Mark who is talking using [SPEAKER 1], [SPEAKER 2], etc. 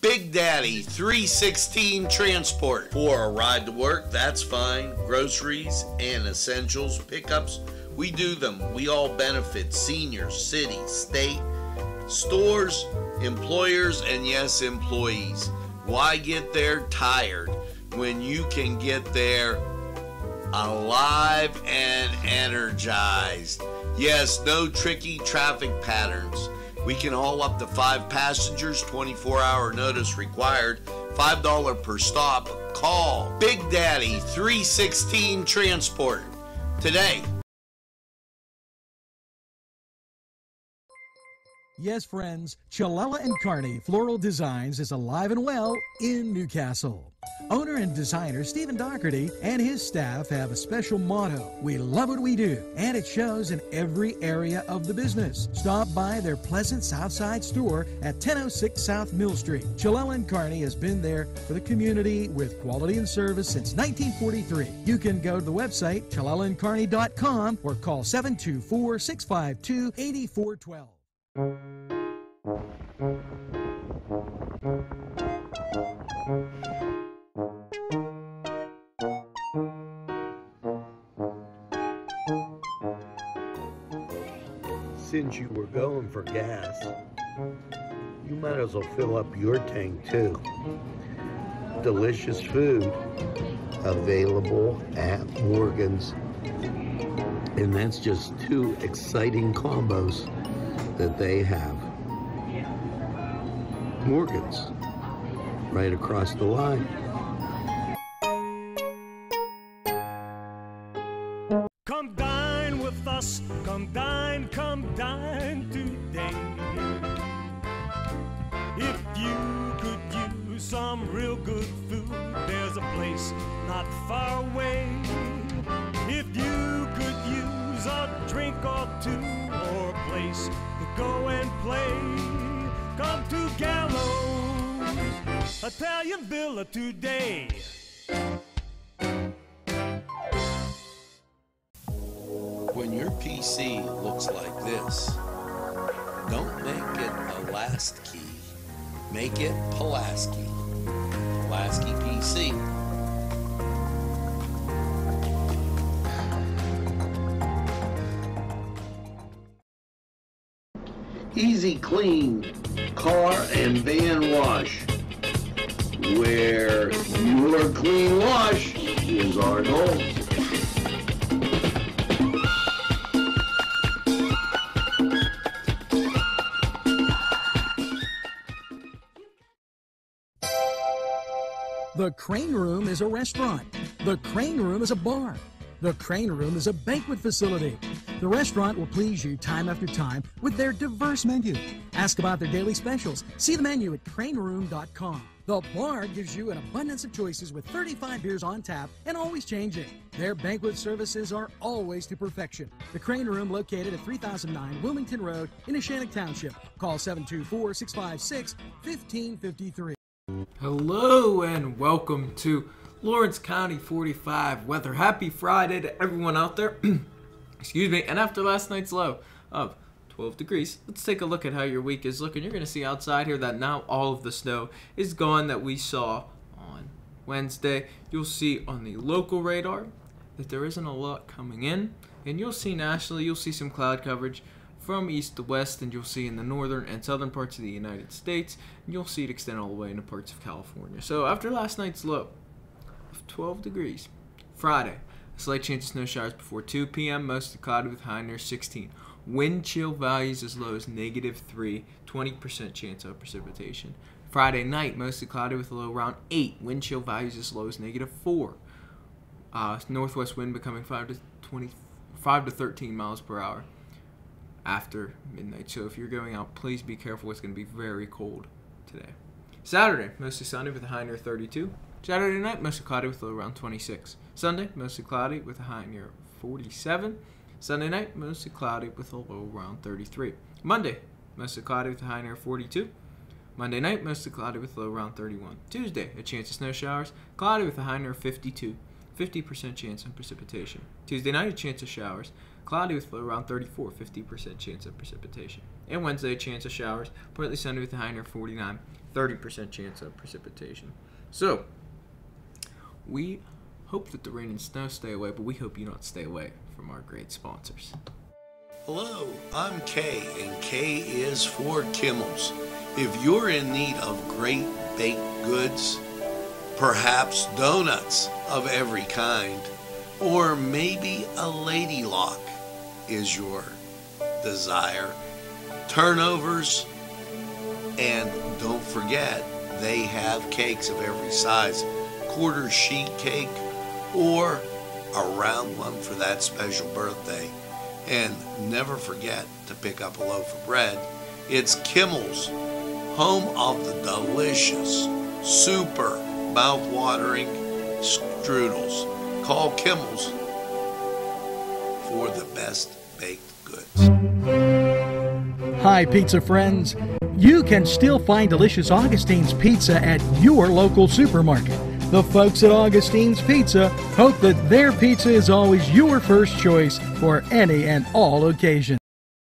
[SPEAKER 1] Big Daddy 316 Transport. For a ride to work, that's fine. Groceries and essentials pickups, we do them. We all benefit seniors, city, state, stores, employers, and yes, employees. Why get there tired when you can get there alive and energized? Yes, no tricky traffic patterns. We can haul up to five passengers, 24 hour notice required, $5 per stop. Call Big Daddy 316 Transport today.
[SPEAKER 2] Yes, friends, Chalella and Carney Floral Designs is alive and well in New Castle. Owner and designer Stephen Doherty and his staff have a special motto We love what we do, and it shows in every area of the business. Stop by their pleasant Southside store at 1006 South Mill Street. Chalella and Carney has been there for the community with quality and service since 1943. You can go to the website chalellaandcarney.com or call 724 652 8412.
[SPEAKER 3] Since you were going for gas, you might as well fill up your tank too. Delicious food available at Morgan's. And that's just two exciting combos that they have. Morgan's, right across the line.
[SPEAKER 4] Come dine with us, come dine, come dine today. If you could use some real good food, there's a place not far away. If you could use a drink or two or a place to go and play, come to Gallows Italian Villa today.
[SPEAKER 1] PC looks like this, don't make it a last key. Make it Pulaski. Pulaski PC.
[SPEAKER 3] Easy Clean Car and Van Wash, where your clean wash is our goal.
[SPEAKER 2] The Crane Room is a restaurant. The Crane Room is a bar. The Crane Room is a banquet facility. The restaurant will please you time after time with their diverse menu. Ask about their daily specials. See the menu at craneroom.com. The bar gives you an abundance of choices with 35 beers on tap and always changing. Their banquet services are always to perfection. The Crane Room located at 3009 Wilmington Road in Neshannock Township. Call 724 656 1553.
[SPEAKER 5] Hello and welcome to Lawrence County 45 weather. Happy Friday to everyone out there. Excuse me. And after last night's low of 12 degrees, let's take a look at how your week is looking. You're going to see outside here that now all of the snow is gone that we saw on Wednesday. You'll see on the local radar that there isn't a lot coming in. And you'll see nationally, you'll see some cloud coverage from east to west, and you'll see in the northern and southern parts of the United States, and you'll see it extend all the way into parts of California. So after last night's low of 12 degrees, Friday, a slight chance of snow showers before 2 p.m., mostly cloudy with high near 16. Wind chill values as low as negative 3, 20% chance of precipitation. Friday night, mostly cloudy with a low around 8. Wind chill values as low as negative 4. Uh, northwest wind becoming 5 to 20, 5 to 13 miles per hour after midnight. So if you're going out, please be careful. It's going to be very cold today. Saturday, mostly sunny with a high near 32. Saturday night, mostly cloudy with a low around 26. Sunday, mostly cloudy with a high near 47. Sunday night, mostly cloudy with a low around 33. Monday, mostly cloudy with a high near 42. Monday night, mostly cloudy with a low around 31. Tuesday, a chance of snow showers, cloudy with a high near 52. 50% chance of precipitation. Tuesday night, a chance of showers, cloudy with around 34. 50% chance of precipitation. and Wednesday, a chance of showers, partly sunny with a high near 49, 30% chance of precipitation. So, we hope that the rain and snow stay away, but we hope you don't stay away from our great sponsors.
[SPEAKER 1] Hello, I'm Kay, and K is for Kimmels. If you're in need of great baked goods, perhaps donuts of every kind, or maybe a lady lock is your desire, turnovers, and don't forget, they have cakes of every size quarter sheet cake or a round one for that special birthday. And never forget to pick up a loaf of bread. It's Kimmel's, home of the delicious, super mouth-watering strudels. Call Kimmel's for the best baked goods.
[SPEAKER 2] Hi, pizza friends. You can still find delicious Augustine's Pizza at your local supermarket. The folks at Augustine's Pizza hope that their pizza is always your first choice for any and all occasions.